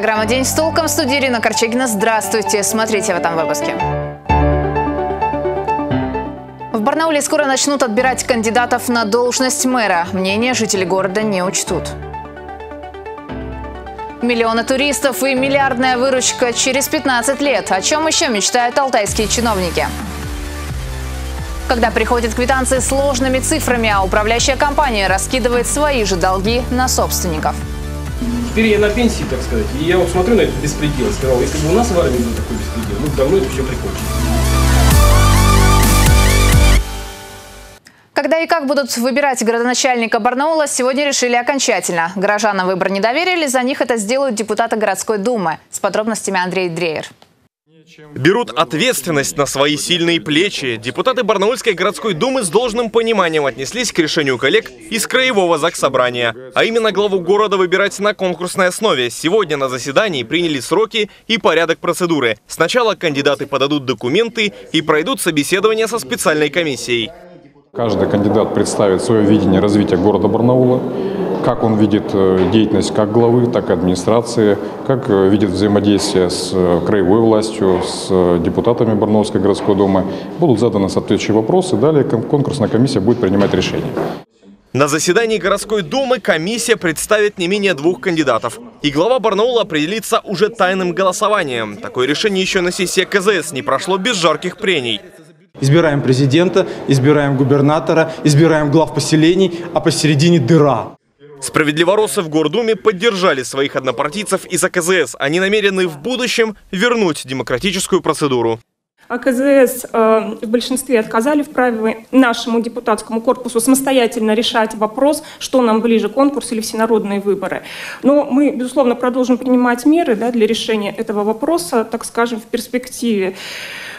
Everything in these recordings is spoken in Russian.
Программа «День с толком» в студии Ирина Корчагина. Здравствуйте. Смотрите в этом выпуске. В Барнауле скоро начнут отбирать кандидатов на должность мэра. Мнение жителей города не учтут. Миллионы туристов и миллиардная выручка через 15 лет. О чем еще мечтают алтайские чиновники? Когда приходят квитанции сложными цифрами, а управляющая компания раскидывает свои же долги на собственников. Теперь я на пенсии, так сказать, и я вот смотрю на этот беспредел и сказал, если бы у нас в армии был такой беспредел, мы бы давно это все прикончили. Когда и как будут выбирать городоначальника Барнаула, сегодня решили окончательно. Горожанам выбор не доверили, за них это сделают депутаты городской думы. С подробностями Андрей Дреер. Берут ответственность на свои сильные плечи. Депутаты Барнаульской городской думы с должным пониманием отнеслись к решению коллег из Краевого Заксобрания. А именно главу города выбирать на конкурсной основе. Сегодня на заседании приняли сроки и порядок процедуры. Сначала кандидаты подадут документы и пройдут собеседование со специальной комиссией. Каждый кандидат представит свое видение развития города Барнаула, как он видит э, деятельность как главы, так и администрации, как э, видит взаимодействие с э, краевой властью, с депутатами Барнаульской городской думы. Будут заданы соответствующие вопросы, далее конкурсная комиссия будет принимать решение. На заседании городской думы комиссия представит не менее двух кандидатов. И глава Барнаула определится уже тайным голосованием. Такое решение еще на сессии КЗС не прошло без жарких прений. Избираем президента, избираем губернатора, избираем глав поселений, а посередине дыра. Справедливоросы в Гордуме поддержали своих однопартийцев из АКЗС. Они намерены в будущем вернуть демократическую процедуру. АКЗС э, в большинстве отказали в праве нашему депутатскому корпусу самостоятельно решать вопрос, что нам ближе, конкурс или всенародные выборы. Но мы, безусловно, продолжим принимать меры да, для решения этого вопроса, так скажем, в перспективе.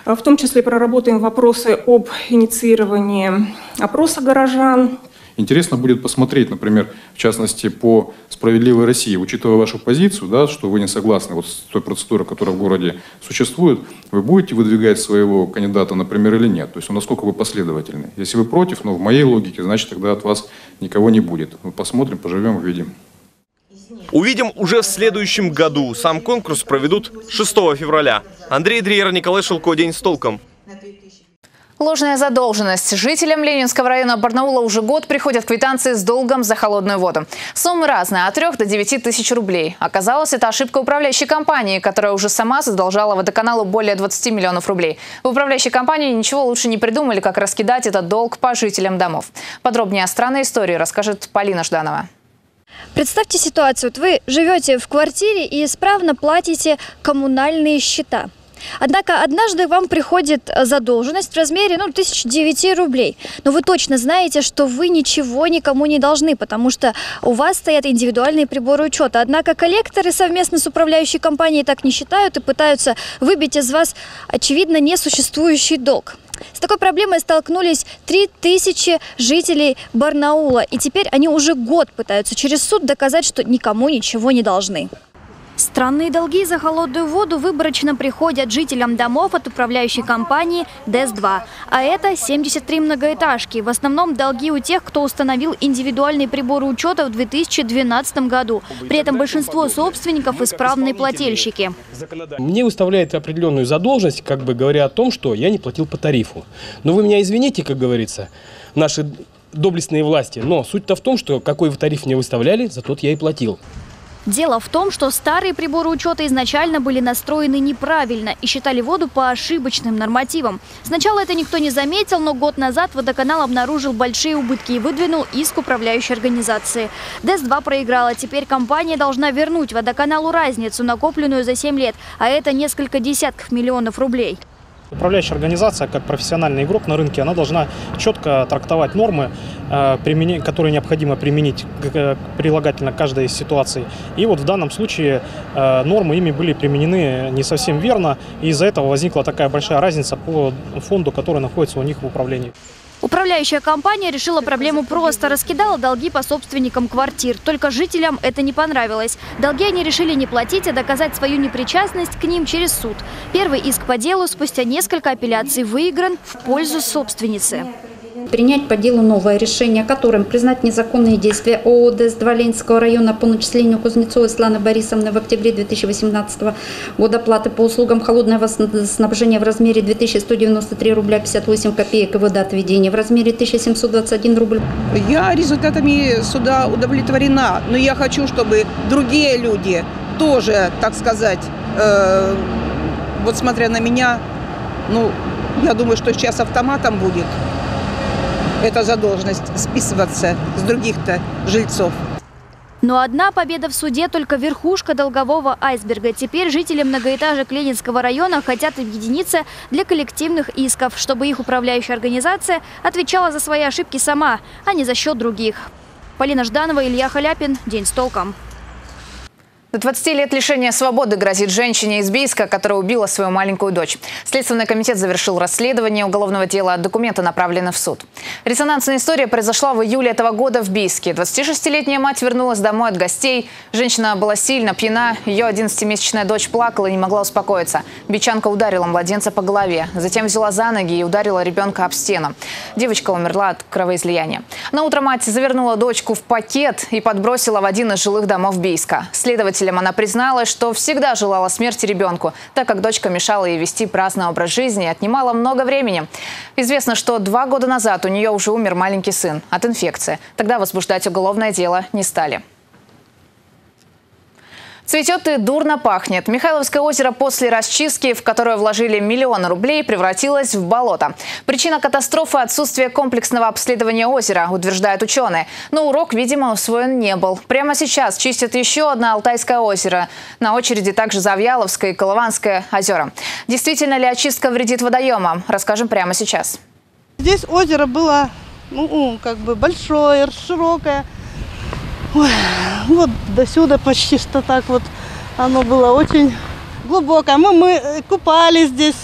В том числе проработаем вопросы об инициировании опроса горожан, Интересно будет посмотреть, например, в частности, по «Справедливой России», учитывая вашу позицию, да, что вы не согласны вот с той процедурой, которая в городе существует, вы будете выдвигать своего кандидата, например, или нет? То есть, насколько вы последовательны? Если вы против, но ну, в моей логике, значит, тогда от вас никого не будет. Мы посмотрим, поживем, увидим. Увидим уже в следующем году. Сам конкурс проведут 6 февраля. Андрей Дриер, Николай Шелко. День с толком. Ложная задолженность. Жителям Ленинского района Барнаула уже год приходят квитанции с долгом за холодную воду. Суммы разные, от 3 до 9 тысяч рублей. Оказалось, это ошибка управляющей компании, которая уже сама задолжала водоканалу более 20 миллионов рублей. В управляющей компании ничего лучше не придумали, как раскидать этот долг по жителям домов. Подробнее о странной истории расскажет Полина Жданова. Представьте ситуацию. Вот вы живете в квартире и исправно платите коммунальные счета – Однако однажды вам приходит э, задолженность в размере ну, 1009 рублей. Но вы точно знаете, что вы ничего никому не должны, потому что у вас стоят индивидуальные приборы учета. Однако коллекторы совместно с управляющей компанией так не считают и пытаются выбить из вас, очевидно, несуществующий долг. С такой проблемой столкнулись 3000 жителей Барнаула. И теперь они уже год пытаются через суд доказать, что никому ничего не должны. Странные долги за холодную воду выборочно приходят жителям домов от управляющей компании ДЭС-2. А это 73 многоэтажки. В основном долги у тех, кто установил индивидуальные приборы учета в 2012 году. При этом большинство собственников – исправные плательщики. Мне выставляет определенную задолженность, как бы говоря о том, что я не платил по тарифу. Но вы меня извините, как говорится, наши доблестные власти. Но суть-то в том, что какой вы тариф мне выставляли, за тот я и платил. Дело в том, что старые приборы учета изначально были настроены неправильно и считали воду по ошибочным нормативам. Сначала это никто не заметил, но год назад водоканал обнаружил большие убытки и выдвинул иск управляющей организации. ДЭС-2 проиграла. Теперь компания должна вернуть водоканалу разницу, накопленную за 7 лет, а это несколько десятков миллионов рублей. Управляющая организация, как профессиональный игрок на рынке, она должна четко трактовать нормы, э, которые необходимо применить прилагательно к каждой ситуации. И вот в данном случае э, нормы ими были применены не совсем верно, и из-за этого возникла такая большая разница по фонду, который находится у них в управлении. Управляющая компания решила проблему просто, раскидала долги по собственникам квартир. Только жителям это не понравилось. Долги они решили не платить, а доказать свою непричастность к ним через суд. Первый иск по делу спустя несколько апелляций выигран в пользу собственницы. Принять по делу новое решение, которым признать незаконные действия ООД с Ленинского района по начислению Кузнецовой Сланы Борисовны в октябре 2018 года платы по услугам холодного снабжения в размере 2193 рубля 58 копеек и вода отведения в размере 1721 рубль. Я результатами суда удовлетворена, но я хочу, чтобы другие люди тоже, так сказать, э, вот смотря на меня, ну, я думаю, что сейчас автоматом будет эта задолженность списываться с других-то жильцов. Но одна победа в суде только верхушка долгового айсберга. Теперь жители многоэтажек Ленинского района хотят объединиться для коллективных исков, чтобы их управляющая организация отвечала за свои ошибки сама, а не за счет других. Полина Жданова, Илья Халяпин. День с толком. До 20 лет лишения свободы грозит женщине из Бийска, которая убила свою маленькую дочь. Следственный комитет завершил расследование уголовного дела, документы направлены в суд. Резонансная история произошла в июле этого года в Бийске. 26-летняя мать вернулась домой от гостей. Женщина была сильно пьяна, ее 11-месячная дочь плакала и не могла успокоиться. Бичанка ударила младенца по голове, затем взяла за ноги и ударила ребенка об стену. Девочка умерла от кровоизлияния. На утро мать завернула дочку в пакет и подбросила в один из жилых домов Бийска. Следователь следователям она призналась, что всегда желала смерти ребенку, так как дочка мешала ей вести праздный образ жизни и отнимала много времени. Известно, что два года назад у нее уже умер маленький сын от инфекции. Тогда возбуждать уголовное дело не стали. Цветет и дурно пахнет. Михайловское озеро после расчистки, в которое вложили миллионы рублей, превратилось в болото. Причина катастрофы – отсутствие комплексного обследования озера, утверждают ученые. Но урок, видимо, усвоен не был. Прямо сейчас чистят еще одно Алтайское озеро. На очереди также Завьяловское и Колыванское озера. Действительно ли очистка вредит водоемам? Расскажем прямо сейчас. Здесь озеро было ну, как бы большое, широкое. Ой, вот до сюда почти что так вот оно было очень глубокое. Мы, мы купались здесь.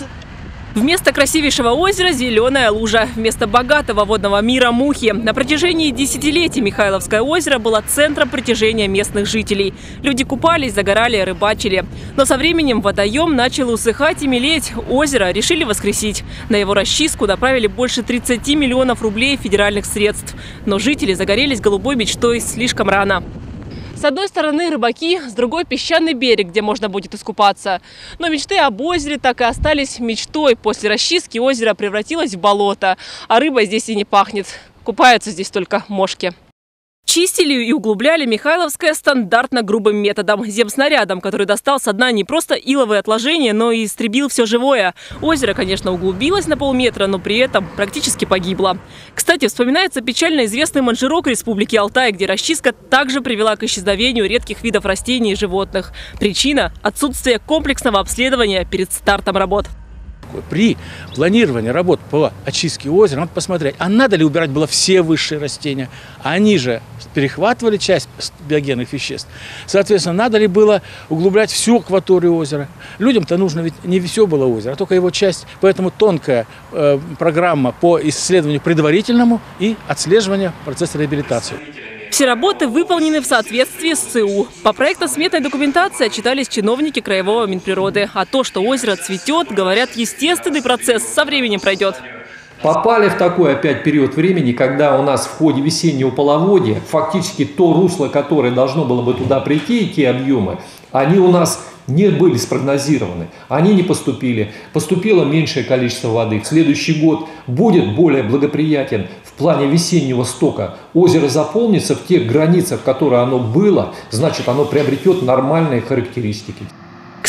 Вместо красивейшего озера – зеленая лужа. Вместо богатого водного мира – мухи. На протяжении десятилетий Михайловское озеро было центром притяжения местных жителей. Люди купались, загорали, рыбачили. Но со временем водоем начал усыхать и мелеть. Озеро решили воскресить. На его расчистку направили больше 30 миллионов рублей федеральных средств. Но жители загорелись голубой мечтой слишком рано. С одной стороны рыбаки, с другой песчаный берег, где можно будет искупаться. Но мечты об озере так и остались мечтой. После расчистки озеро превратилось в болото, а рыба здесь и не пахнет. Купаются здесь только мошки. Чистили и углубляли Михайловское стандартно грубым методом. Земснарядом, который достал со дна не просто иловые отложения, но и истребил все живое. Озеро, конечно, углубилось на полметра, но при этом практически погибло. Кстати, вспоминается печально известный манжирок Республики Алтай, где расчистка также привела к исчезновению редких видов растений и животных. Причина – отсутствие комплексного обследования перед стартом работ при планировании работ по очистке озера надо посмотреть, а надо ли убирать было все высшие растения. Они же перехватывали часть биогенных веществ. Соответственно, надо ли было углублять всю акваторию озера. Людям-то нужно ведь не все было озеро, а только его часть. Поэтому тонкая э, программа по исследованию предварительному и отслеживанию процесса реабилитации. Все работы выполнены в соответствии с ЦУ. По проектно-сметной документации отчитались чиновники Краевого Минприроды. А то, что озеро цветет, говорят, естественный процесс со временем пройдет. Попали в такой опять период времени, когда у нас в ходе весеннего половодья фактически то русло, которое должно было бы туда прийти, те объемы, они у нас не были спрогнозированы, они не поступили. Поступило меньшее количество воды. Следующий год будет более благоприятен в плане весеннего стока. Озеро заполнится в тех границах, в которые оно было, значит оно приобретет нормальные характеристики.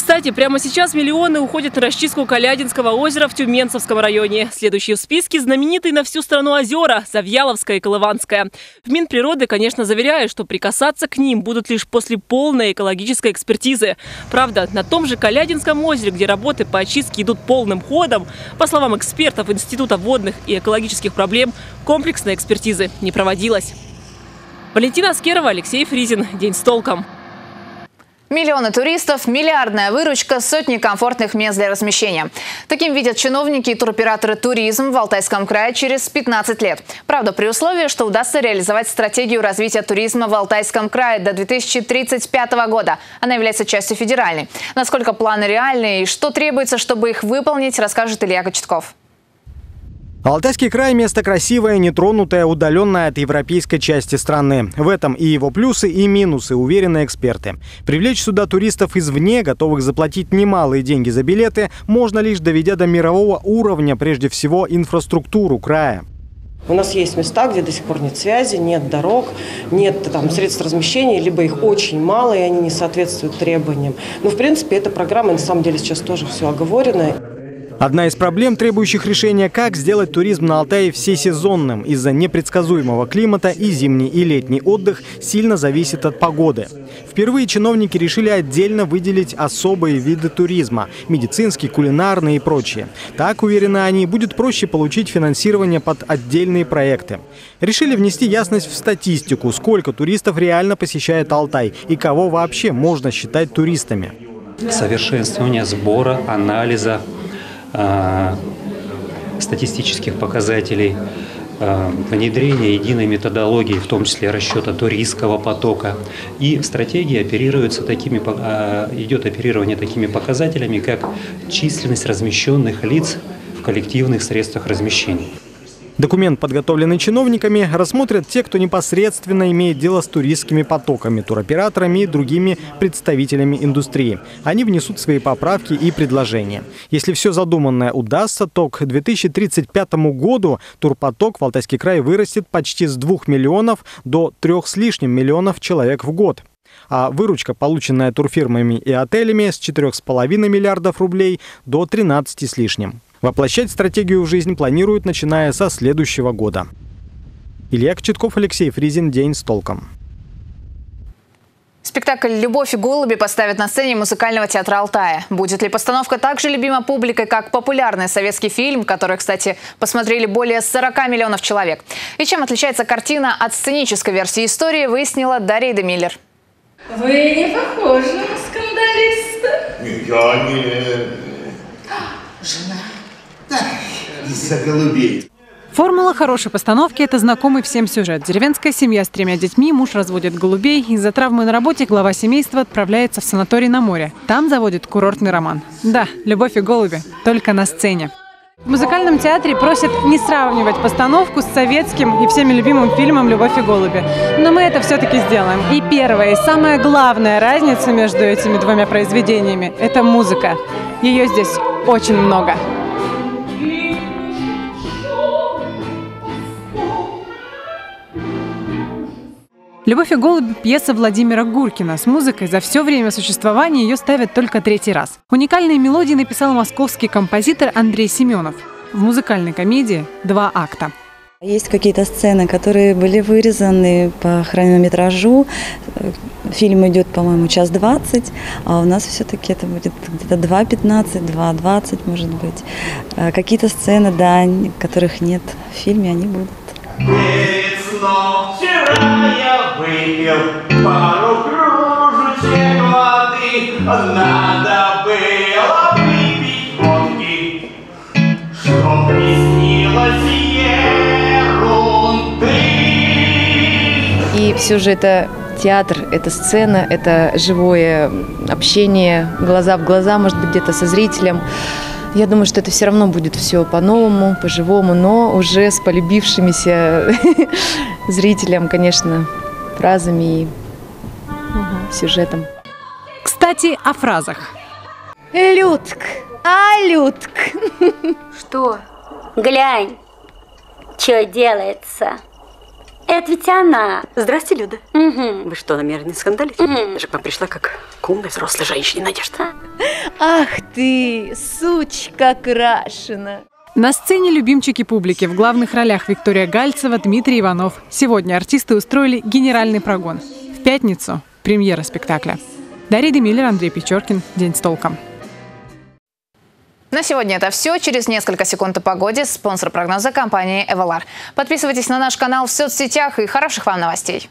Кстати, прямо сейчас миллионы уходят на расчистку Калядинского озера в Тюменцевском районе. Следующие в списке знаменитые на всю страну озера – Завьяловское и Колыванское. В Минприроды, конечно, заверяют, что прикасаться к ним будут лишь после полной экологической экспертизы. Правда, на том же Калядинском озере, где работы по очистке идут полным ходом, по словам экспертов Института водных и экологических проблем, комплексной экспертизы не проводилась. Валентина Аскерова, Алексей Фризин. День с толком. Миллионы туристов, миллиардная выручка, сотни комфортных мест для размещения. Таким видят чиновники и туроператоры туризм в Алтайском крае через 15 лет. Правда, при условии, что удастся реализовать стратегию развития туризма в Алтайском крае до 2035 года. Она является частью федеральной. Насколько планы реальны и что требуется, чтобы их выполнить, расскажет Илья Кочетков. Алтайский край – место красивое, нетронутое, удаленное от европейской части страны. В этом и его плюсы, и минусы, уверены эксперты. Привлечь сюда туристов извне, готовых заплатить немалые деньги за билеты, можно лишь доведя до мирового уровня, прежде всего, инфраструктуру края. У нас есть места, где до сих пор нет связи, нет дорог, нет там, средств размещения, либо их очень мало, и они не соответствуют требованиям. Но, в принципе, эта программа, на самом деле, сейчас тоже все оговорено. Одна из проблем, требующих решения, как сделать туризм на Алтае всесезонным. Из-за непредсказуемого климата и зимний, и летний отдых сильно зависит от погоды. Впервые чиновники решили отдельно выделить особые виды туризма – медицинский, кулинарный и прочие. Так, уверены они, будет проще получить финансирование под отдельные проекты. Решили внести ясность в статистику, сколько туристов реально посещает Алтай и кого вообще можно считать туристами. Совершенствование сбора, анализа, статистических показателей, э, внедрение единой методологии, в том числе расчета туристского потока. И стратегия оперируется такими, э, идет оперирование такими показателями, как численность размещенных лиц в коллективных средствах размещения. Документ, подготовленный чиновниками, рассмотрят те, кто непосредственно имеет дело с туристскими потоками, туроператорами и другими представителями индустрии. Они внесут свои поправки и предложения. Если все задуманное удастся, то к 2035 году турпоток в Алтайский край вырастет почти с 2 миллионов до 3 с лишним миллионов человек в год а выручка, полученная турфирмами и отелями, с 4,5 миллиардов рублей до 13 с лишним. Воплощать стратегию в жизнь планируют, начиная со следующего года. Илья Кочетков, Алексей Фризин. День с толком. Спектакль «Любовь и голуби» поставят на сцене музыкального театра Алтая. Будет ли постановка так же любима публикой, как популярный советский фильм, который, кстати, посмотрели более 40 миллионов человек? И чем отличается картина от сценической версии истории, выяснила Дарья Демиллер. Вы не похожи на скандалиста. Я не... из-за голубей. Формула хорошей постановки – это знакомый всем сюжет. Деревенская семья с тремя детьми, муж разводит голубей. Из-за травмы на работе глава семейства отправляется в санаторий на море. Там заводит курортный роман. Да, «Любовь и голуби» только на сцене. В музыкальном театре просят не сравнивать постановку с советским и всеми любимым фильмом «Любовь и голуби». Но мы это все-таки сделаем. И первая, и самая главная разница между этими двумя произведениями – это музыка. Ее здесь очень много. «Любовь и голубь» – пьеса Владимира Гуркина. С музыкой за все время существования ее ставят только третий раз. Уникальные мелодии написал московский композитор Андрей Семенов. В музыкальной комедии два акта. Есть какие-то сцены, которые были вырезаны по хронометражу. Фильм идет, по-моему, час двадцать, а у нас все-таки это будет где-то 2.15, 2.20, может быть. А какие-то сцены, да, которых нет в фильме, они будут. Вчера я выпил пару кружечек воды, надо было выпить водки, чтоб не снилось ерунды. И все же это театр, это сцена, это живое общение, глаза в глаза, может быть, где-то со зрителем. Я думаю, что это все равно будет все по-новому, по-живому, но уже с полюбившимися зрителям, конечно, фразами и сюжетом. Кстати, о фразах. Людк, а Людк. Что? Глянь, что делается. Это ведь она. Здрасте, Люда. Угу. Вы что, намеренно скандалите? Угу. Я же к вам пришла как к умной взрослой женщине, Надежда. Ах ты, сучка крашена. На сцене любимчики публики. В главных ролях Виктория Гальцева, Дмитрий Иванов. Сегодня артисты устроили генеральный прогон. В пятницу – премьера спектакля. Дарья Демиллер, Андрей Печоркин. День с толком. На сегодня это все. Через несколько секунд о погоде. Спонсор прогноза компании «Эвалар». Подписывайтесь на наш канал в соцсетях и хороших вам новостей.